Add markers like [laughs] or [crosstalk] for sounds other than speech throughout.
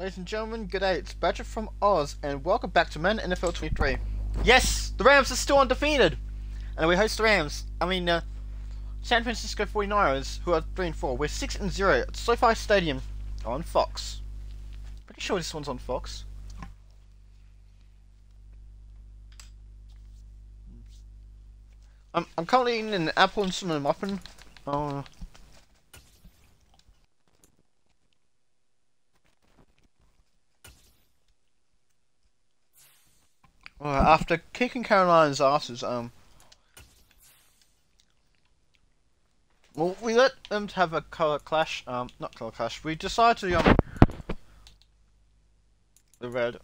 Ladies and gentlemen, good day. It's Badger from Oz, and welcome back to Madden NFL 23. Yes, the Rams are still undefeated, and we host the Rams. I mean, uh, San Francisco 49ers, who are 3 and 4. We're 6 and 0 at SoFi Stadium on Fox. Pretty sure this one's on Fox. I'm, I'm currently eating an apple and cinnamon muffin. Oh. After kicking Carolina's asses, um, well, we let them have a color clash, um, not color clash, we decided to, um, the red.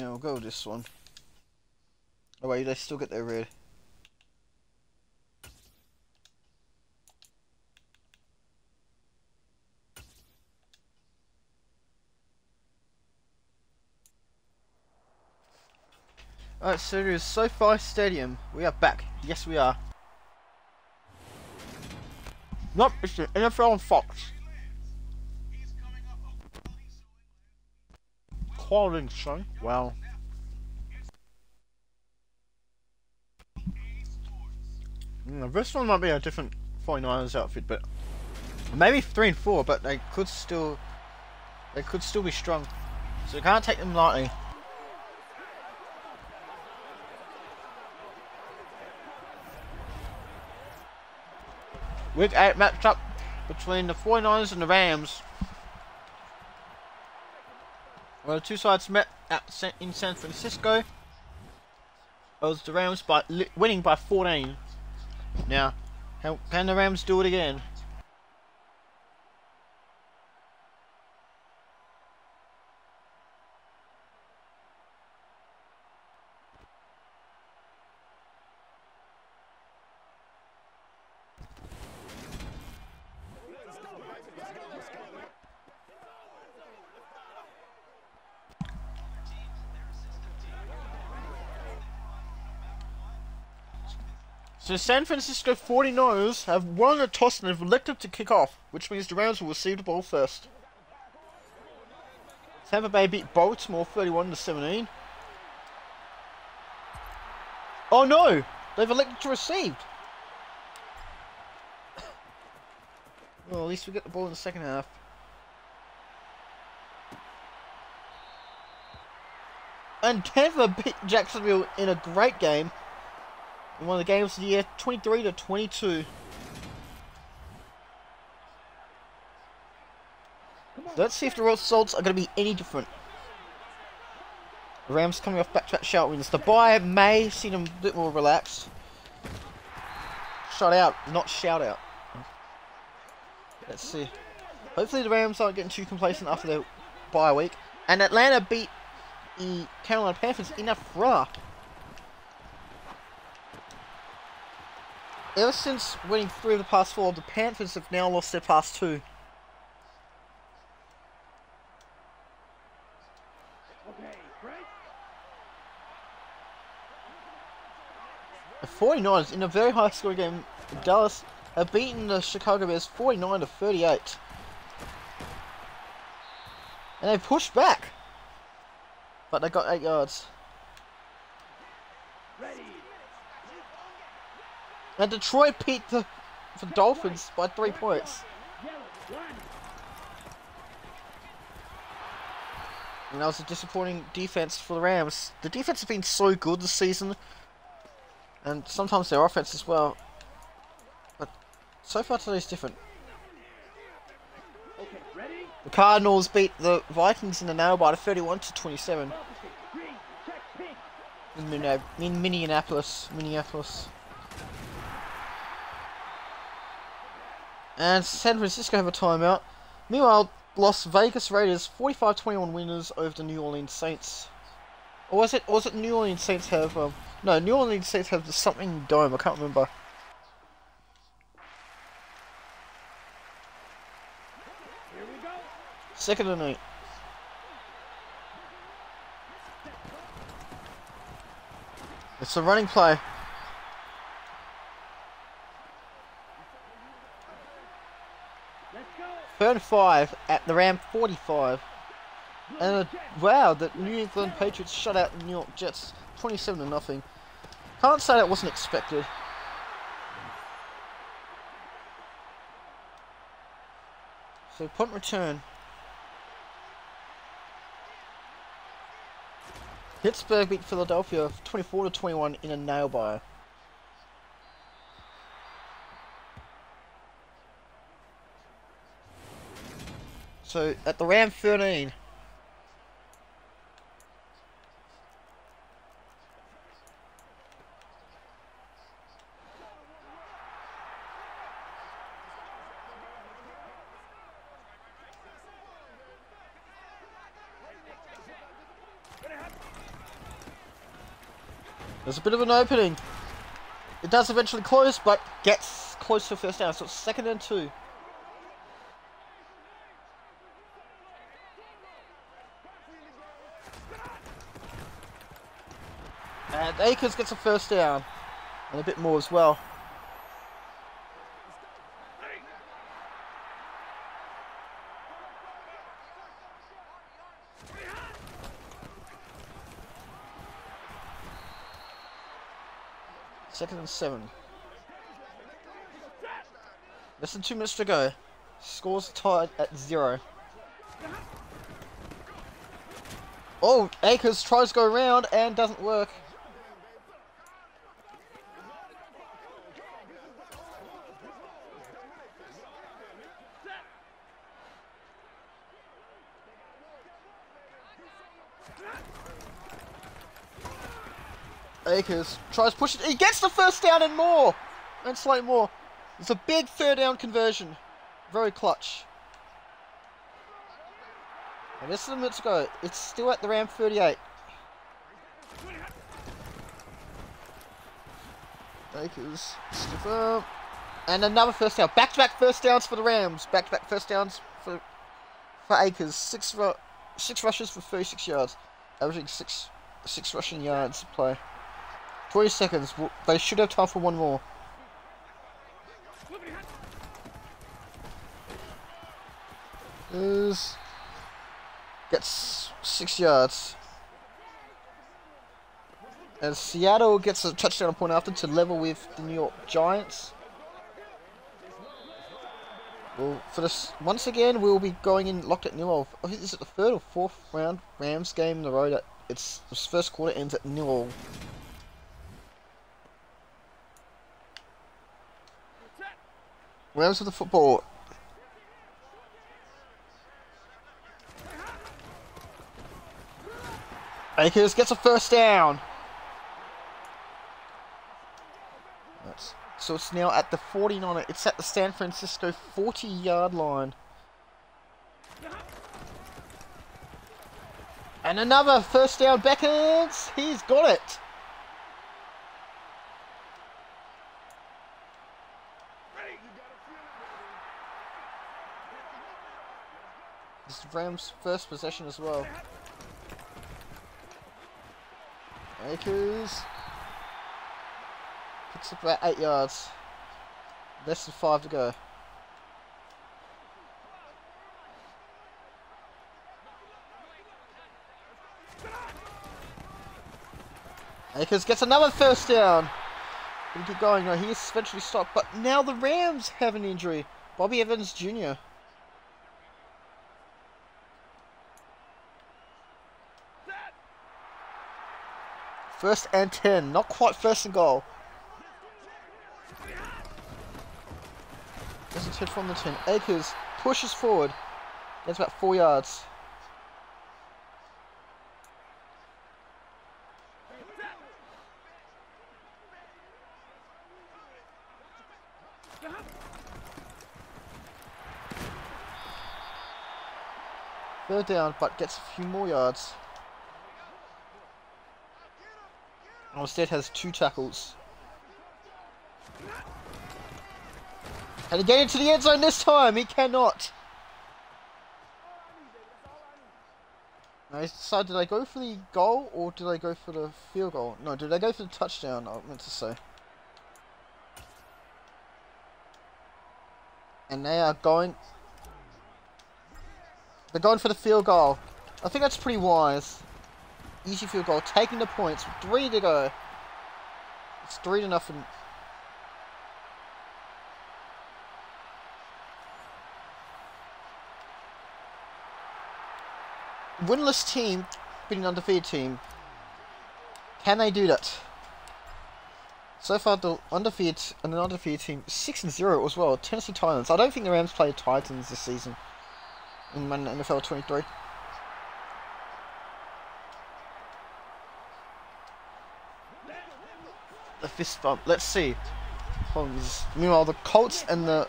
Yeah, we'll go with this one. Oh wait, they still get their red. Alright, so it is SoFi Stadium. We are back. Yes, we are. Nope, it's the NFL on Fox. Quality son. Well. Mm, this one might be a different 49ers outfit, but maybe three and four, but they could still they could still be strong. So you can't take them lightly. Week 8 matchup between the 49ers and the Rams. Well, the two sides met at in San Francisco. It was the Rams by winning by 14. Now, how can the Rams do it again? So San Francisco 49ers have won the toss and have elected to kick off, which means the Rams will receive the ball first. Tampa Bay beat Baltimore 31 to 17. Oh no! They've elected to receive. [coughs] well, at least we get the ball in the second half. And Tampa beat Jacksonville in a great game one of the games of the year, 23 to 22. Let's see if the results are going to be any different. The Rams coming off back-to-back shout wins. The bye may see them a bit more relaxed. Shut out, not shout out. Let's see. Hopefully the Rams aren't getting too complacent after their bye week. And Atlanta beat the Carolina Panthers in a thriller. Ever since winning three of the past four, the Panthers have now lost their past two. The 49ers, in a very high scoring game, Dallas have beaten the Chicago Bears 49 to 38. And they pushed back. But they got 8 yards. Ready. And Detroit beat the, the Dolphins by three points. And that was a disappointing defense for the Rams. The defense has been so good this season. And sometimes their offense as well. But so far today's different. The Cardinals beat the Vikings in the nail by 31 to 27. In Minneapolis. Minneapolis. And San Francisco have a timeout. Meanwhile, Las Vegas Raiders 45-21 winners over the New Orleans Saints. Or was it? Or was it New Orleans Saints have um, No, New Orleans Saints have the something dome. I can't remember. Second and eight. It's a running play. Third five at the Ram 45. And uh, wow, the New England Patriots shut out the New York Jets 27 to nothing. Can't say that wasn't expected. So punt return. Pittsburgh beat Philadelphia 24 to 21 in a nail biter. So at the round 13. There's a bit of an opening. It does eventually close, but gets close to first down. So it's second and two. And Akers gets a first down. And a bit more as well. Second and seven. Less than two minutes to go. Scores tied at zero. Oh, Akers tries to go around and doesn't work. Akers tries push it. He gets the first down and more. And slightly more. It's a big third down conversion. Very clutch. And this is a minute to go. It's still at the Ram 38. Akers. Stiff. And another first down. Back-to-back -back first downs for the Rams. Back-to-back -back first downs for for Akers. Six six rushes for 36 yards. Averaging six six rushing yards play. 20 seconds. They should have time for one more. Is gets six yards. And Seattle gets a touchdown point after to level with the New York Giants. Well, for this, once again, we'll be going in locked at Newell. I think this oh, is the third or fourth round Rams game in the road. It's this first quarter ends at Newell. With the football. Akers gets a first down. That's, so it's now at the 49. It's at the San Francisco 40 yard line. And another first down beckons. He's got it. This is Rams' first possession as well. Akers picks up about eight yards. Less than five to go. Akers gets another first down. Keep going. No, he's eventually stopped. But now the Rams have an injury. Bobby Evans Jr. First and 10. Not quite first and goal. Doesn't hit from the 10. Akers pushes forward. Gets about four yards. Third down, but gets a few more yards. Instead has two tackles. Can he get into the end zone this time? He cannot. I decided, did I go for the goal or did I go for the field goal? No, did I go for the touchdown? I meant to say. And they are going... They're going for the field goal. I think that's pretty wise. Easy field goal. Taking the points. Three to go. It's three to nothing. Winless team beating undefeated team. Can they do that? So far, the undefeated and the undefeated team six and zero as well. Tennessee Titans. I don't think the Rams played Titans this season in NFL 23. The fist bump. Let's see. Meanwhile, the Colts and the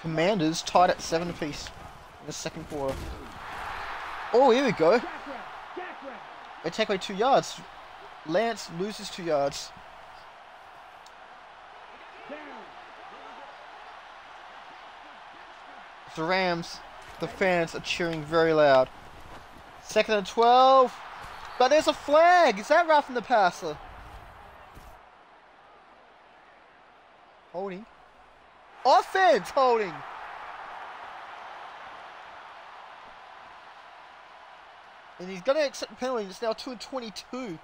Commanders tied at seven apiece in the second quarter. Oh, here we go. They take away two yards. Lance loses two yards. The Rams, the fans are cheering very loud. Second and 12. But there's a flag. Is that roughing the passer? Holding. Holding. And he's going to accept the penalty. It's now 2 and 22.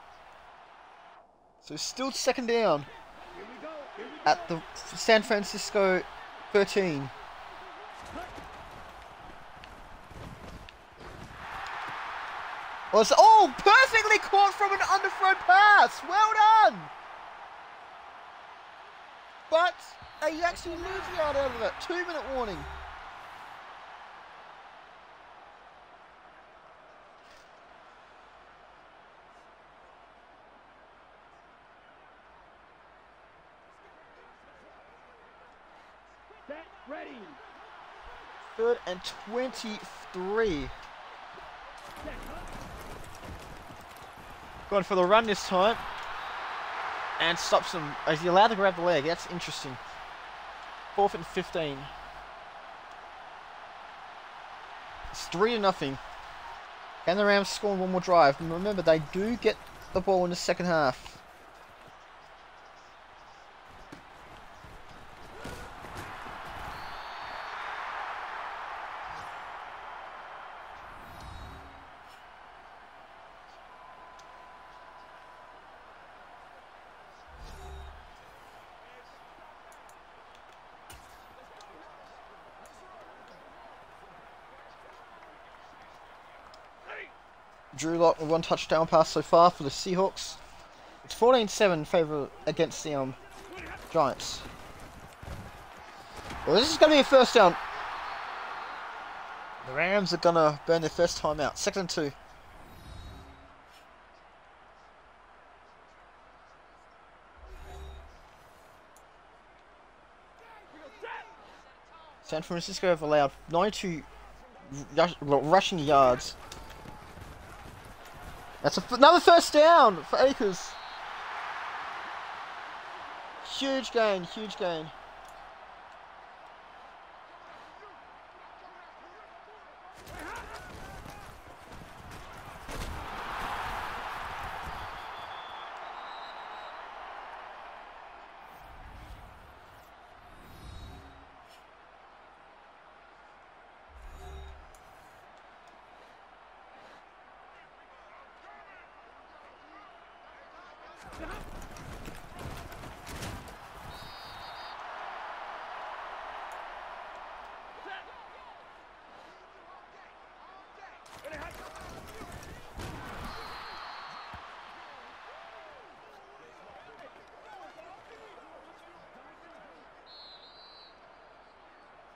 So still second down at the San Francisco 13. Was oh perfectly caught from an underthrown pass. Well done. But uh, he actually losing out of it. Two minute warning. Set, Ready. Third and 23. Going for the run this time. And stops him. Is he allowed to grab the leg? That's interesting. Fourth and 15. It's 3 to nothing. And the Rams score one more drive. Remember, they do get the ball in the second half. Drew Lock with one touchdown pass so far for the Seahawks. It's 14-7 favour against the um, Giants. Well, this is going to be a first down. The Rams are going to burn their first time out. Second and two. San Francisco have allowed 92 rushing yards that's another first down for Akers. Huge gain, huge gain.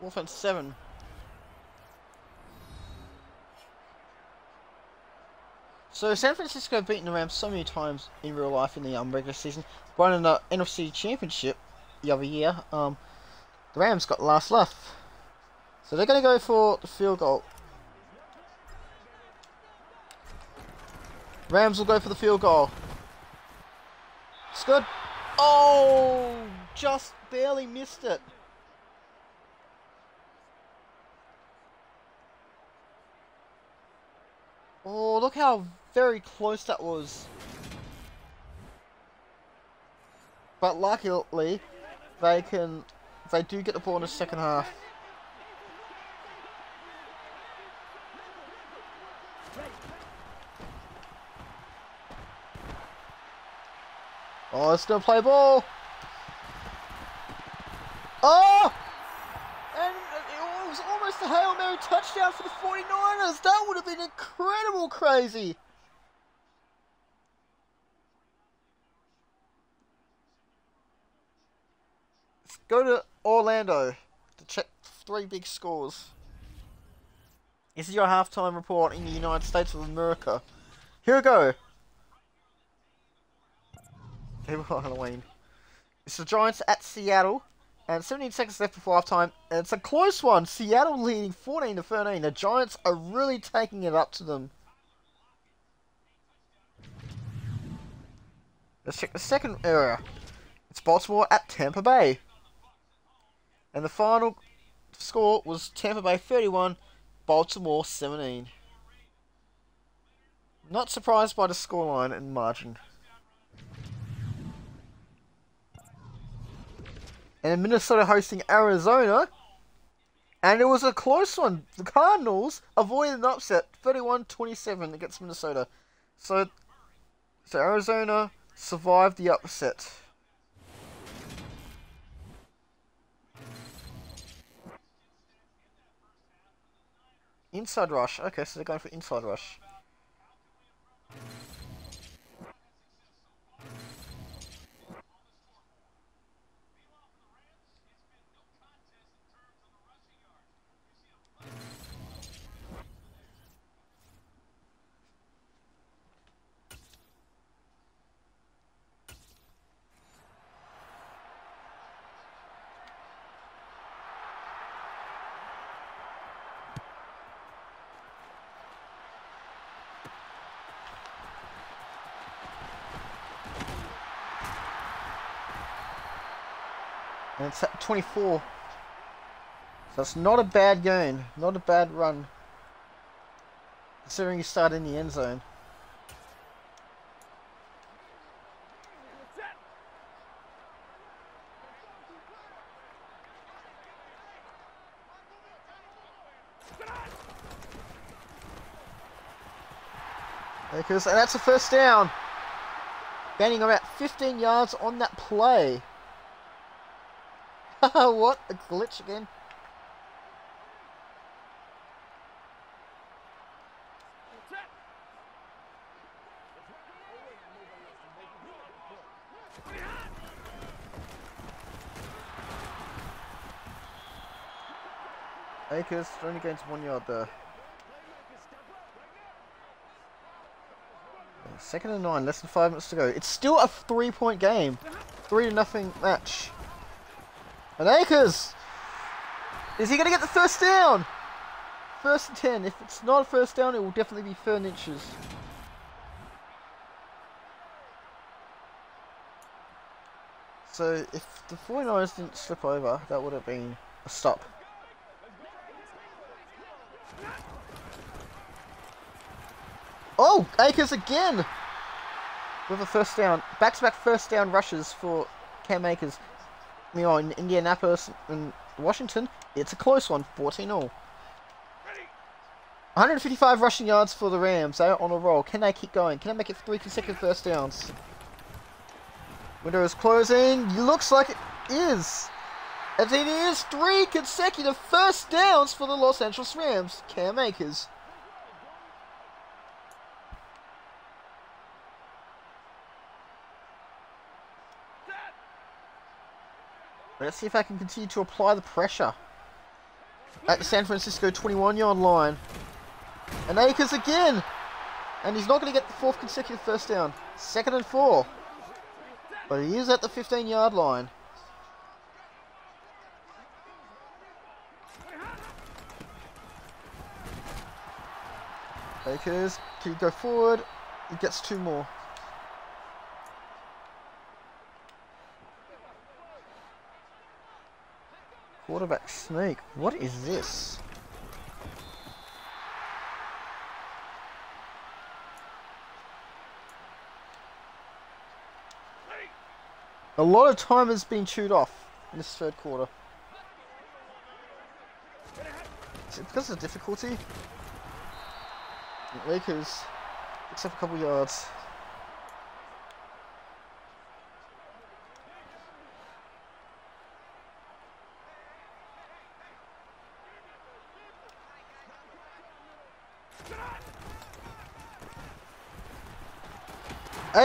Offense 7. So San Francisco have beaten the Rams so many times in real life in the um, regular season. Won in the NFC Championship the other year. Um, the Rams got last laugh. So they're going to go for the field goal. Rams will go for the field goal. It's good. Oh, just barely missed it. Oh, look how very close that was. But luckily, they can, they do get the ball in the second half. Oh, it's gonna play ball. Oh! Almost a Hail Mary touchdown for the 49ers. That would have been incredible crazy. Let's go to Orlando to check three big scores. This is your halftime report in the United States of America. Here we go. People Halloween. It's the Giants at Seattle. And 17 seconds left before halftime. And it's a close one. Seattle leading 14 to 13. The Giants are really taking it up to them. Let's check the second area. It's Baltimore at Tampa Bay. And the final score was Tampa Bay 31, Baltimore 17. Not surprised by the scoreline and margin. And Minnesota hosting Arizona. And it was a close one. The Cardinals avoided an upset, 31-27 against Minnesota. So, so Arizona survived the upset. Inside rush. Okay, so they're going for inside rush. And it's at 24. So it's not a bad game. Not a bad run. Considering you start in the end zone. Because and that's a first down. Gaining about 15 yards on that play. [laughs] what? A glitch again? Akers only gains one yard there. Second and nine, less than five minutes to go. It's still a three-point game. Three to nothing match. And Akers! Is he going to get the first down? First and 10. If it's not a first down, it will definitely be third inches. So, if the 49ers didn't slip over, that would have been a stop. Oh, Akers again! With a first down. Back-to-back -back first down rushes for Cam Akers you know, in Indianapolis and Washington, it's a close one, 14 0. 155 rushing yards for the Rams. They are on a roll. Can they keep going? Can they make it three consecutive first downs? Window is closing. Looks like it is. As it is three consecutive first downs for the Los Angeles Rams. Cam Akers. Let's see if I can continue to apply the pressure. At the San Francisco 21 yard line. And Akers again. And he's not going to get the fourth consecutive first down. Second and four. But he is at the 15 yard line. Akers, can go forward? He gets two more. Quarterback sneak. What is this? A lot of time has been chewed off in this third quarter. Is it because of the difficulty? Akers up a couple yards.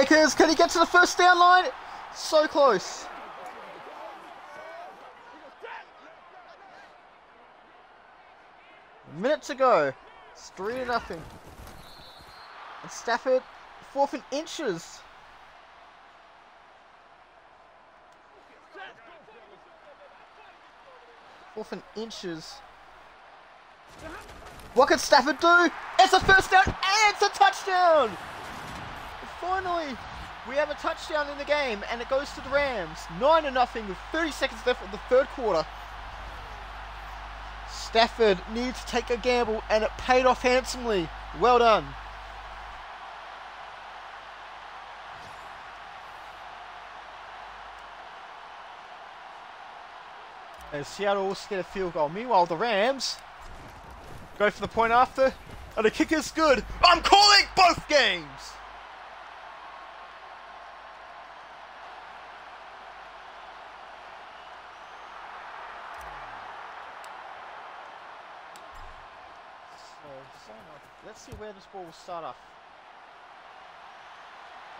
Akers, can he get to the first down line? So close. Minute to go. It's three to nothing. And Stafford, fourth in inches. Fourth in inches. What can Stafford do? It's a first down and it's a touchdown! Finally, we have a touchdown in the game and it goes to the Rams. 9 to nothing with 30 seconds left of the third quarter. Stafford needs to take a gamble and it paid off handsomely. Well done. As Seattle also get a field goal. Meanwhile, the Rams go for the point after. And the kick is good. I'm calling both games. Let's see where this ball will start off.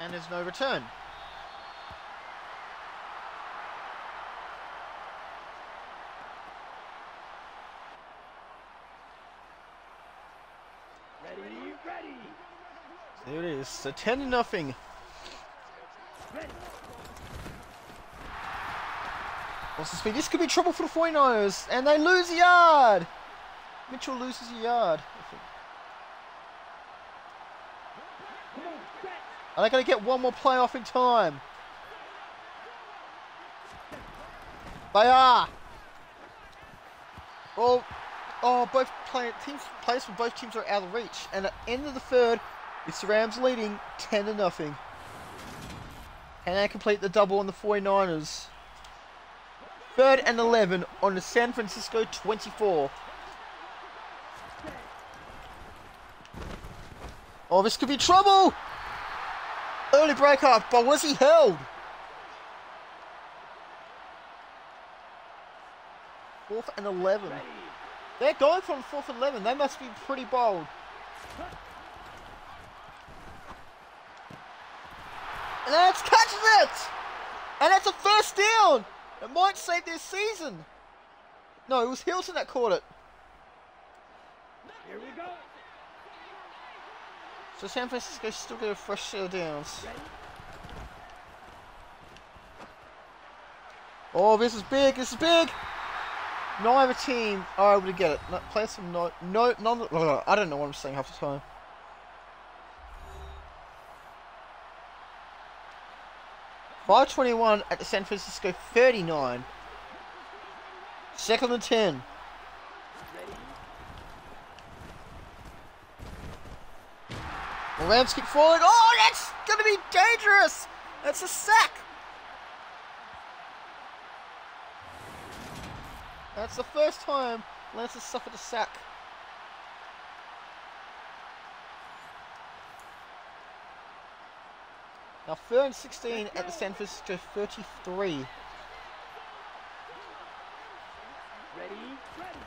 And there's no return. Ready, ready. There it is. So 10 to nothing. What's the speed? This could be trouble for the 49ers. And they lose a yard. Mitchell loses a yard. I think. Come on, set. Are they going to get one more play off in time? They are. Well, oh, both play, teams, players from both teams are out of reach. And at the end of the third, it's the Rams leading 10 to nothing. And they complete the double on the 49ers? Third and 11 on the San Francisco 24. Oh, this could be trouble! Early break up, but was he held? Fourth and 11. Ready. They're going from fourth and 11. They must be pretty bold. And that's catches it! And that's a first down! It might save their season. No, it was Hilton that caught it. Here we go. So San Francisco still get a fresh downs. Oh, this is big. This is big. Neither team are able to get it. No, players from no, no, none. I don't know what I'm saying half the time. Five twenty-one at the San Francisco thirty-nine. Second and ten. Ready. Keep falling. Oh, that's going to be dangerous. That's a sack. That's the first time Lance has suffered a sack. Now third and 16 at the San Francisco 33. Ready. Ready.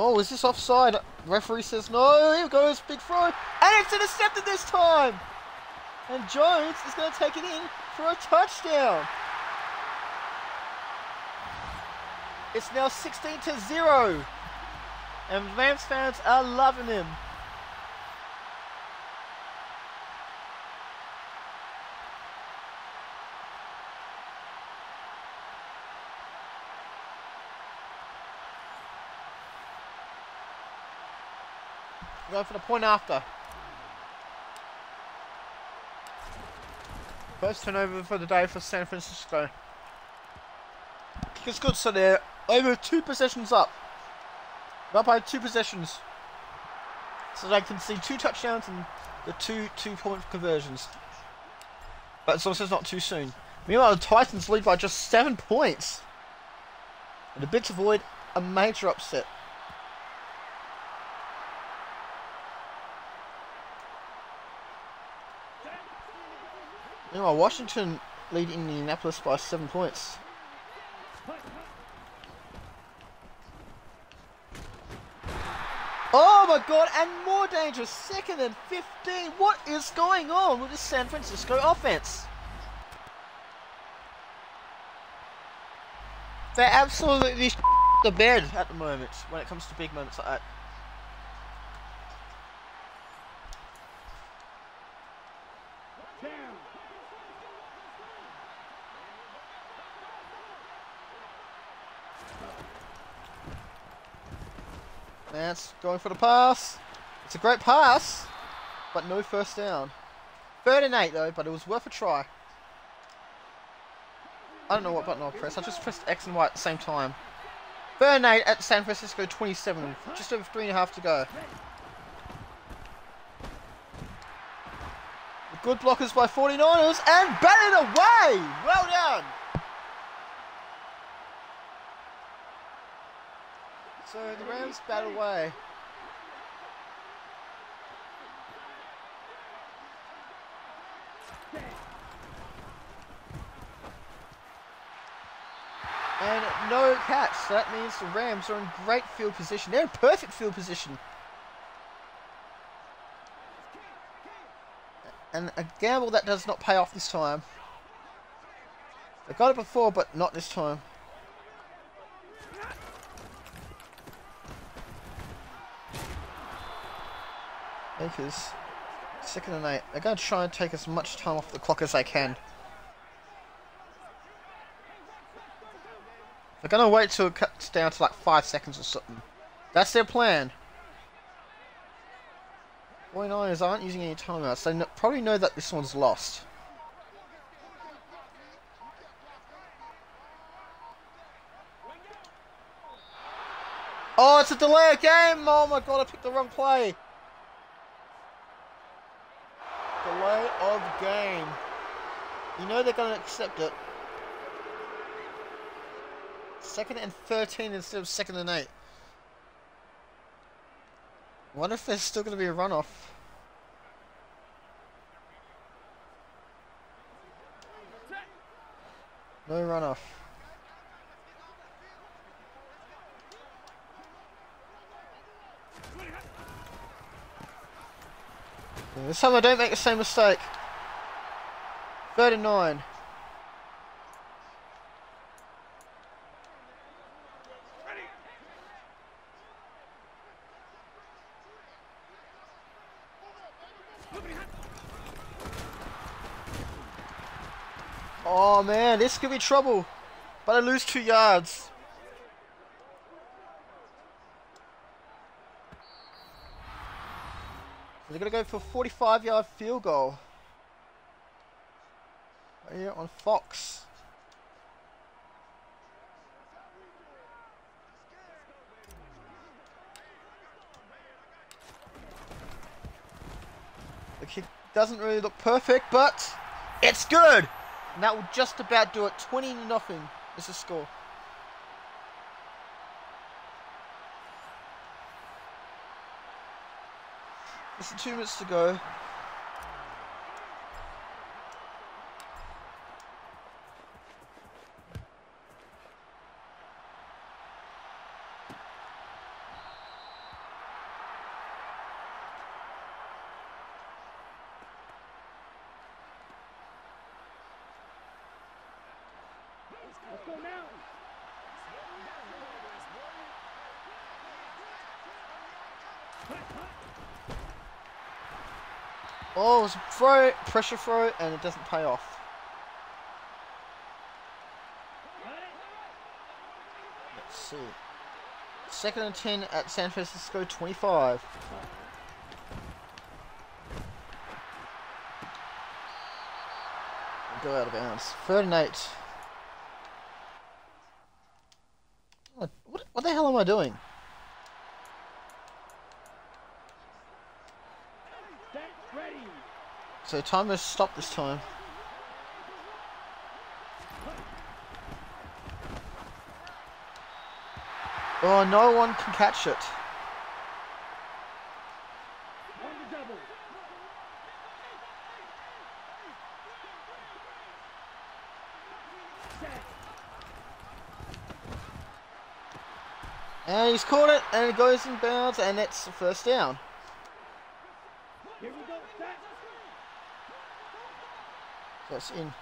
Oh, is this offside? Referee says no. Here goes big throw, and it's intercepted this time. And Jones is going to take it in for a touchdown. It's now 16 to zero, and Rams fans are loving him. Going for the point after. First turnover for the day for San Francisco. Kick is good, so they're over two possessions up. Up by two possessions. So they can see two touchdowns and the two two point conversions. But it's not too soon. Meanwhile, the Titans lead by just seven points. And the Bits avoid a major upset. Meanwhile, Washington lead Indianapolis by seven points. Oh my god, and more dangerous. second and 15. What is going on with this San Francisco offense? They're absolutely [laughs] the bed at the moment when it comes to big moments like that. Going for the pass. It's a great pass, but no first down. Third and eight though, but it was worth a try. I don't know what button I'll press. I just pressed X and Y at the same time. Third and eight at San Francisco 27. Just over three and a half to go. Good blockers by 49ers and batted away! Well done! So the Rams bat away. And no catch. So that means the Rams are in great field position. They're in perfect field position. And a gamble that does not pay off this time. They got it before, but not this time. Akers, second and eight. They're going to try and take as much time off the clock as they can. They're going to wait till it cuts down to like five seconds or something. That's their plan. 49ers aren't using any timeouts. They probably know that this one's lost. Oh, it's a delay game! Oh my god, I picked the wrong play. Delay of game. You know they're going to accept it. Second and 13 instead of second and 8. What if there's still going to be a runoff. No runoff. This time I don't make the same mistake. 39. Oh man, this could be trouble. But I lose two yards. They're going to go for a 45 yard field goal. Right here on Fox. The kick doesn't really look perfect, but it's good! And that will just about do it. 20 to nothing is the score. Less two minutes to go. Let's go now. Oh, it was a throw, pressure throw, and it doesn't pay off. Let's see. Second and 10 at San Francisco 25. Go out of bounds. Third and eight. Oh, What, what the hell am I doing? Set. Ready. So time has stopped this time. Oh, no one can catch it. And he's caught it, and it goes in bounds, and it's first down. Here we go. Set. That's in.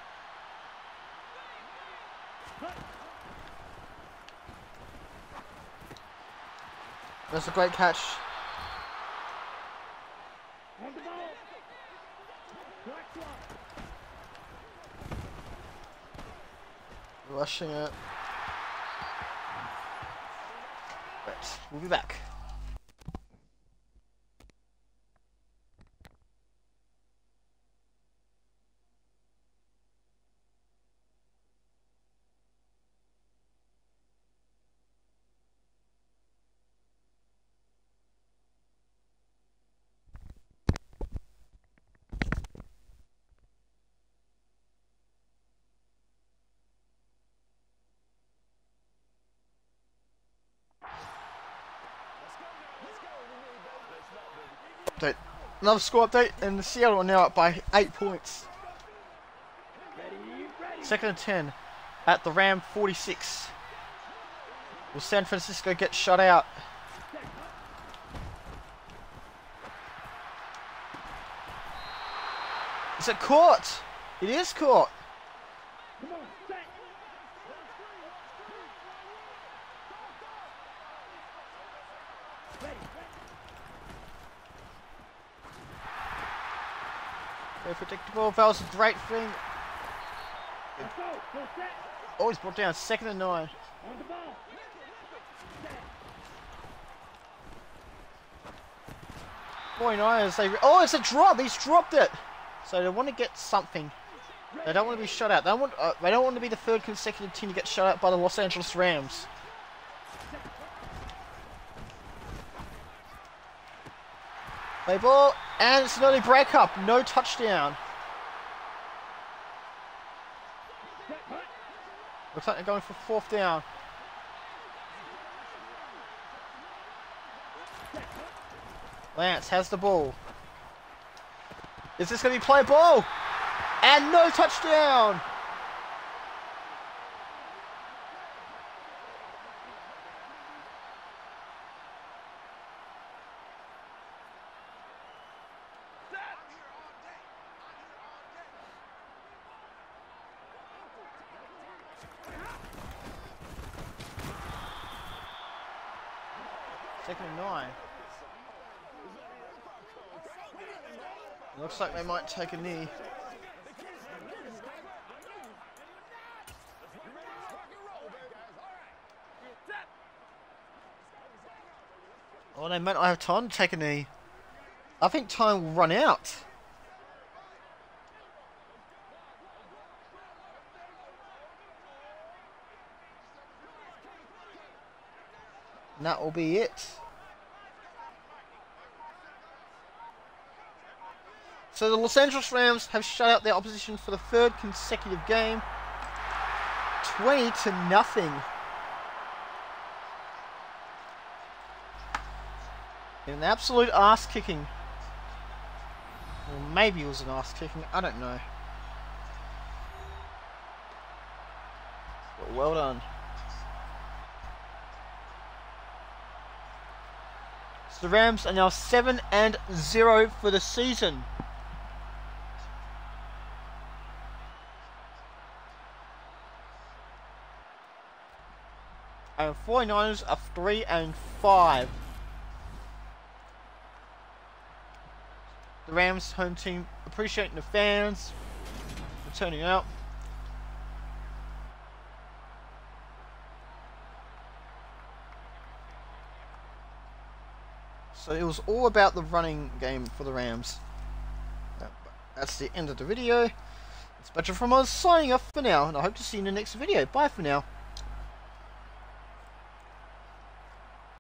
That's a great catch. Rushing it. Right, we'll be back. Update. Another score update, and the Seattle are now up by 8 points. Second and 10 at the Ram 46. Will San Francisco get shut out? Is it caught? It is caught. Come on. Set. Ready. Predictable. That was a great thing. Set. Oh, brought down. Second and 9. On the ball. Set. 49ers, they. Oh, it's a drop. He's dropped it. So they want to get something. They don't want to be shut out. They don't want. Uh, they don't want to be the third consecutive team to get shut out by the Los Angeles Rams. Play ball, and it's an early breakup. No touchdown. Set. Hut. Looks like they're going for fourth down. Lance has the ball. Is this going to be play ball? And no touchdown. Second and nine. Looks like they might take a knee. Oh, they might not have time to take a knee. I think time will run out. And that will be it. So the Los Angeles Rams have shut out their opposition for the third consecutive game. 20 to nothing. An absolute ass kicking. Or maybe it was an ass kicking, I don't know. But well done. So the Rams are now 7 and 0 for the season. And 49ers are 3 and 5. The Rams home team appreciating the fans for turning out. So it was all about the running game for the Rams. That's the end of the video. It's Badger from Oz signing off for now, and I hope to see you in the next video. Bye for now.